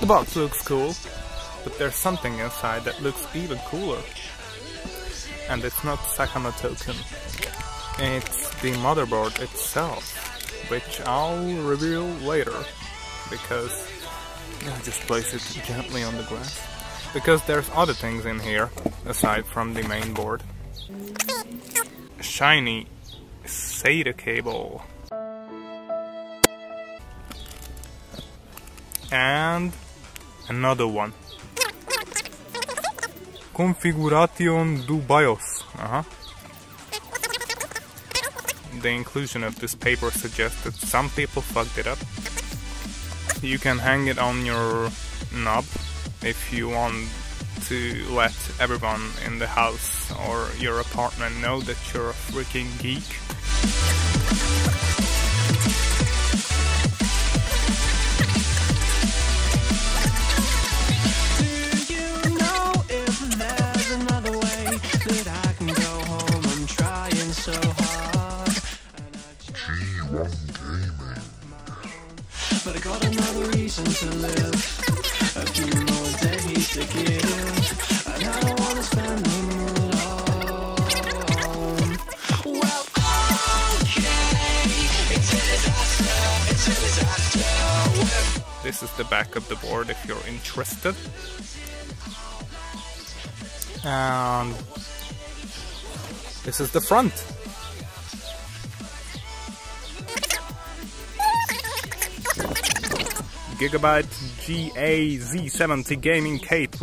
The box looks cool, but there's something inside that looks even cooler. And it's not Sakama token. It's the motherboard itself, which I'll reveal later, because I just place it gently on the glass. Because there's other things in here, aside from the main board. Shiny SATA cable. And another one. Configuration do BIOS. Uh-huh. The inclusion of this paper suggests that some people fucked it up. You can hang it on your knob if you want to let everyone in the house or your apartment know that you're a freaking geek. But I got another reason to live. A few more days to give. And I don't wanna spend them alone. Well, okay. It's a disaster. It's a disaster. This is the back of the board if you're interested. And this is the front. Gigabyte GA Z170 Gaming K3